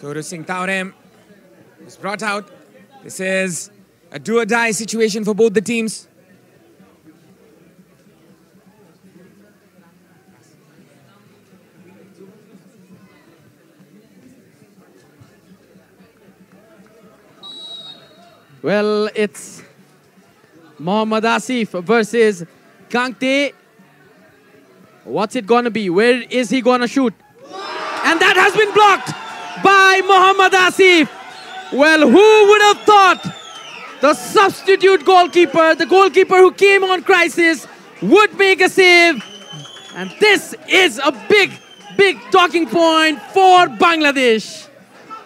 Guru Singh Taurem was brought out. This is a do or die situation for both the teams. Well, it's Mohammad Asif versus Kangte. What's it gonna be? Where is he gonna shoot? And that has been blocked by Mohammad Asif. Well, who would have thought the substitute goalkeeper, the goalkeeper who came on crisis, would make a save? And this is a big, big talking point for Bangladesh.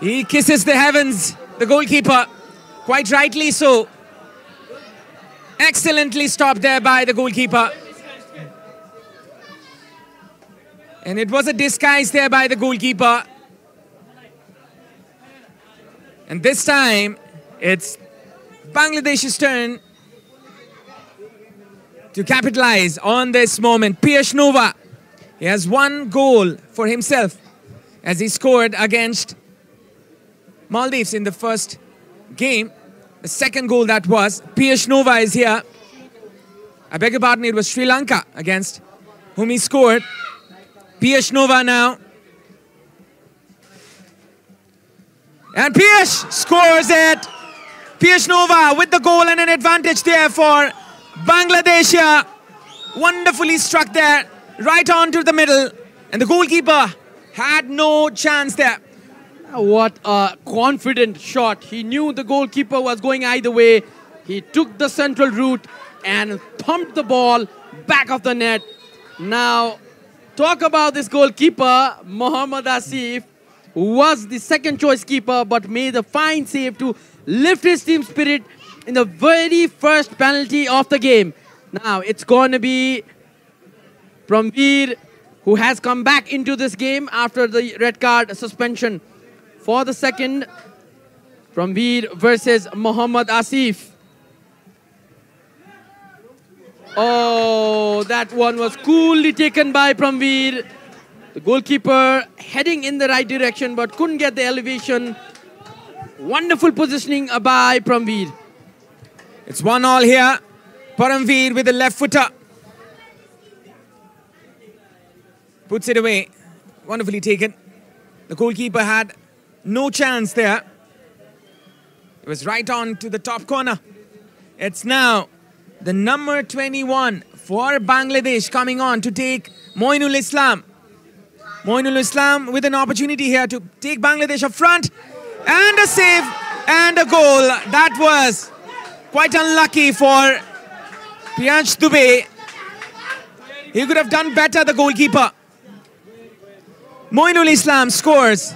He kisses the heavens, the goalkeeper. Quite rightly so. Excellently stopped there by the goalkeeper. And it was a disguise there by the goalkeeper. And this time, it's Bangladesh's turn to capitalize on this moment. Piyush Nova, he has one goal for himself as he scored against Maldives in the first game. The second goal that was. Piyush Nova is here. I beg your pardon, it was Sri Lanka against whom he scored. Piyush Nova now. And Piyush scores it. Piyush Nova with the goal and an advantage there for Bangladesh. Wonderfully struck there, right onto the middle. And the goalkeeper had no chance there. Ah, what a confident shot. He knew the goalkeeper was going either way. He took the central route and thumped the ball back of the net. Now, talk about this goalkeeper, Mohammad Asif, was the second choice keeper but made a fine save to lift his team spirit in the very first penalty of the game. Now, it's going to be Pramveer who has come back into this game after the red card suspension for the second Pramveer versus Mohammad Asif. Oh, that one was coolly taken by Pramveer. The goalkeeper heading in the right direction but couldn't get the elevation. Wonderful positioning by Pramveer. It's one all here. Paramveer with the left footer. Puts it away. Wonderfully taken. The goalkeeper had no chance there. It was right on to the top corner. It's now the number 21 for Bangladesh coming on to take Moinul Islam. Moinul Islam with an opportunity here to take Bangladesh up front. And a save and a goal. That was quite unlucky for Priyansh Dubey. He could have done better, the goalkeeper. Moinul Islam scores.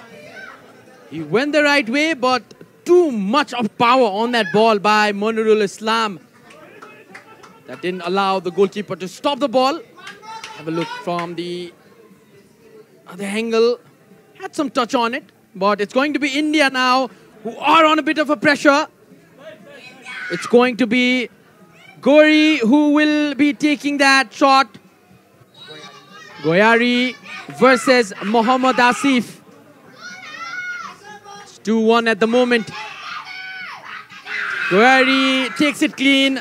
He went the right way, but too much of power on that ball by Moinul Islam. That didn't allow the goalkeeper to stop the ball. Have a look from the other angle. Had some touch on it, but it's going to be India now who are on a bit of a pressure. It's going to be Gori who will be taking that shot. Goyari versus Mohammad Asif. 2-1 at the moment. Goyari takes it clean.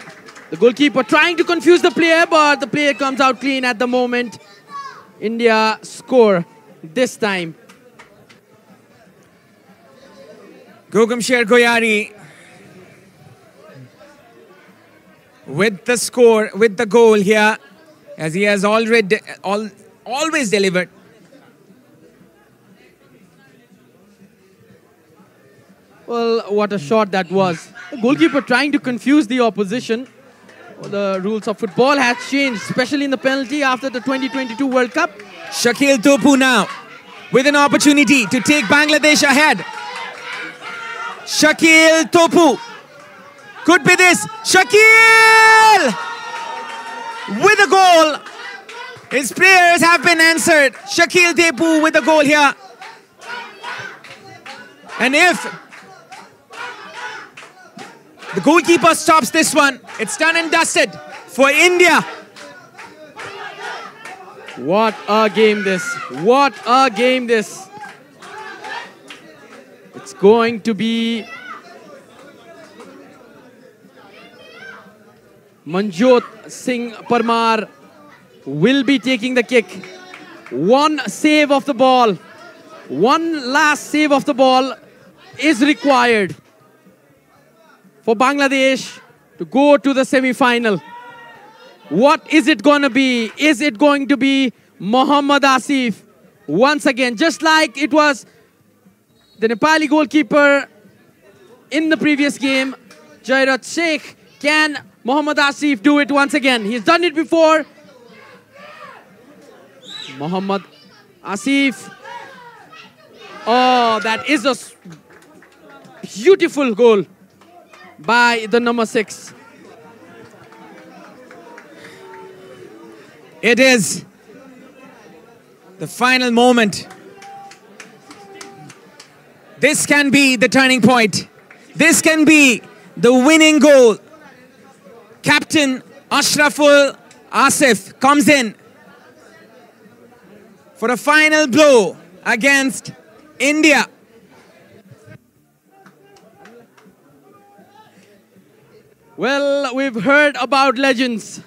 The goalkeeper trying to confuse the player, but the player comes out clean at the moment. India score this time. Gogam Sher Goyari with the score, with the goal here, as he has already all, always delivered. Well, what a shot that was. The goalkeeper trying to confuse the opposition. The rules of football has changed, especially in the penalty after the 2022 World Cup. Shakil Topu now with an opportunity to take Bangladesh ahead. Shakil Topu could be this. Shakil with a goal. His prayers have been answered. Shakil Topu with a goal here. And if the goalkeeper stops this one, it's done and dusted for India. What a game this. What a game this. It's going to be Manjot Singh Parmar will be taking the kick. One save of the ball, one last save of the ball is required for Bangladesh to go to the semi-final. What is it going to be? Is it going to be Mohammad Asif once again, just like it was the Nepali goalkeeper in the previous game, Jairat Sheikh? Can Mohammad Asif do it once again? He's done it before. Mohammad Asif. Oh, that is a beautiful goal by the number six. It is the final moment. This can be the turning point. This can be the winning goal. Captain Ashraful Asif comes in for a final blow against India. Well, we've heard about legends.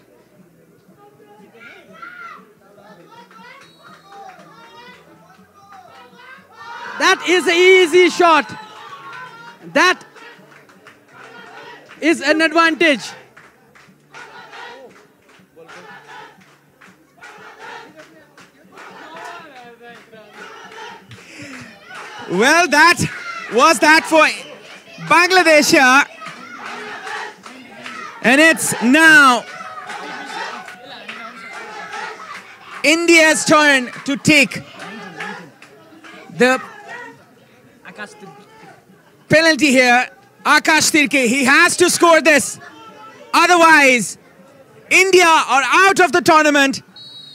That is an easy shot. That is an advantage. Well, that was that for Bangladesh. And it's now India's turn to take the penalty here. Akash Tirkey, he has to score this. Otherwise, India are out of the tournament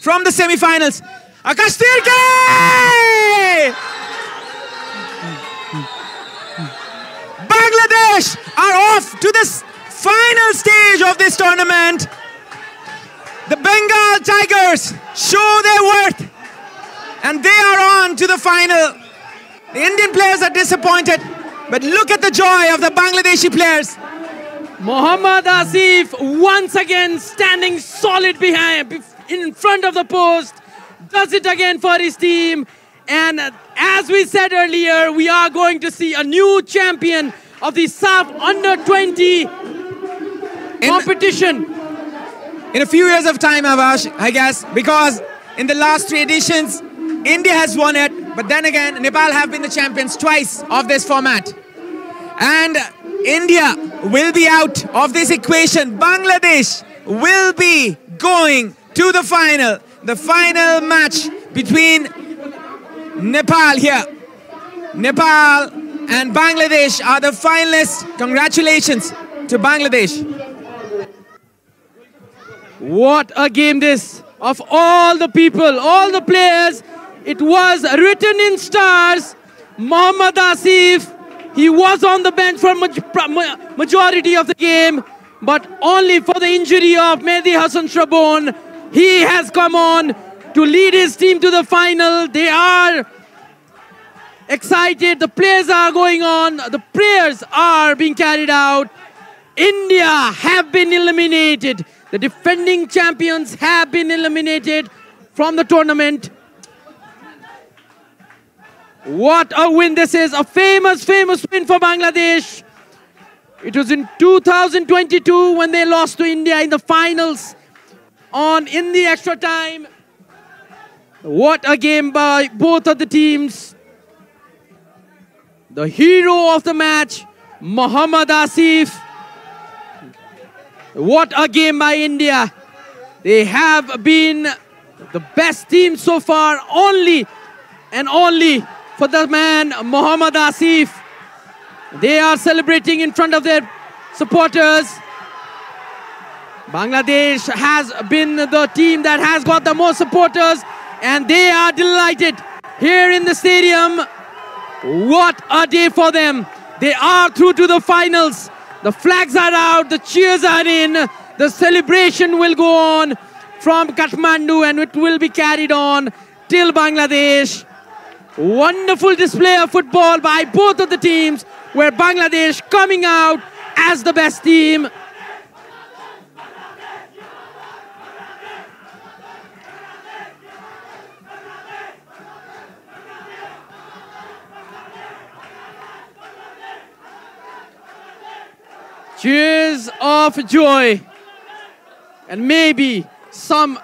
from the semi-finals. Akash Tirkey! Bangladesh are off to this final stage of this tournament. The Bengal Tigers show their worth and they are on to the final. The Indian players are disappointed, but look at the joy of the Bangladeshi players. Mohammad Asif once again standing solid behind, in front of the post, does it again for his team. And as we said earlier, we are going to see a new champion of the SAFF under 20 competition. In, a few years of time, Avash, I guess, because in the last three editions, India has won it, but then again, Nepal have been the champions twice of this format. And India will be out of this equation. Bangladesh will be going to the final. The final match between Nepal here. Nepal and Bangladesh are the finalists. Congratulations to Bangladesh. What a game this! Of all the people, all the players, it was written in stars. Mohammad Asif, he was on the bench for majority of the game, but only for the injury of Mehdi Hassan Shrabon. He has come on to lead his team to the final. They are excited. The players are going on. The prayers are being carried out. India have been eliminated. The defending champions have been eliminated from the tournament. What a win this is. A famous, famous win for Bangladesh. It was in 2022 when they lost to India in the finals on in the extra time. What a game by both of the teams. The hero of the match, Muhammad Asif. What a game by India. They have been the best team so far, only and only for the man Muhammad Asif. They are celebrating in front of their supporters. Bangladesh has been the team that has got the most supporters and they are delighted here in the stadium. What a day for them. They are through to the finals. The flags are out, the cheers are in, the celebration will go on from Kathmandu and it will be carried on till Bangladesh. Wonderful display of football by both of the teams, where Bangladesh coming out as the best team. Cheers of joy. And maybe some